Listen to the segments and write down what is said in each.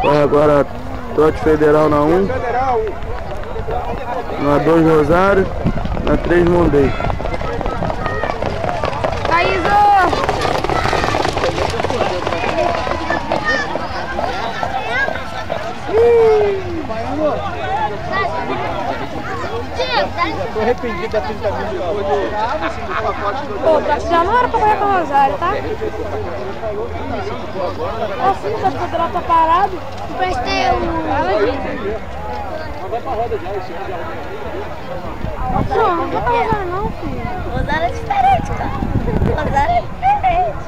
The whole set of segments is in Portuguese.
Corre agora Trote Federal na 1. Na 2 Rosário. Na 3 Mondei. Tô arrependido da 30 mil Pô, já não era pra correr com o Rosário, tá? Assim, só que o tá parado. Prestei o... Vai pra roda já, esse ano já Não, não vai pra Rosário não, filho. Rosário é diferente, cara. Rosário é diferente.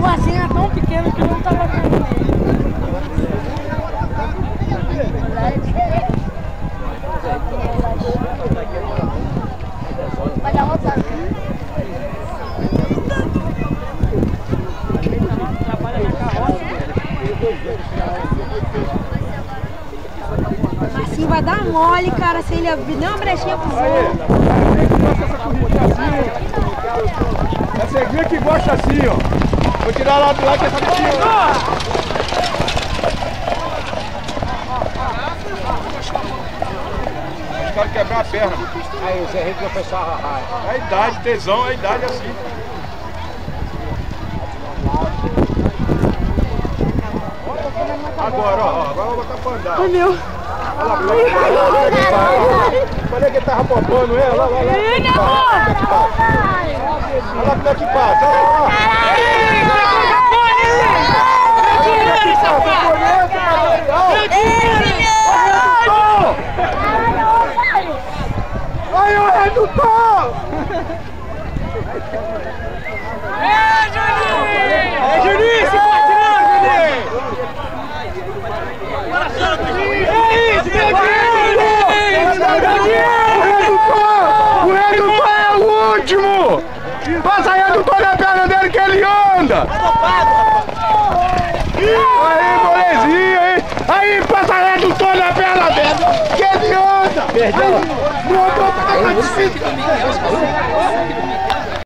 O assim é tão pequeno que não tá bacana nele. Rosário é diferente. Vai dar Rosário. Assim vai dar mole, cara, se ele abrir uma brechinha pro voo. É ceguinha que gosta assim, ó. Vou tirar lá do lado que essa aqui, Os caras quebrar a perna. Aí o Zé Rico vai pensar, É a idade, tesão, é a idade assim. Agora, ó, agora eu vou botar pra andar. Ai, meu. Olha lá, olha que ele tava popando ela, olha lá. Olha lá como é que passa, olha lá. Aí o redutor! É, Juninho! É, Juninho, se bate não, Juninho! É isso, meu O redutor! O redutor é o último! Passa redutor na perna dele que anda! Aí, molezinha, hein? Aí, passa redutor na perna dele que ele anda! Perdeu. Aí, não andou, tá difícil!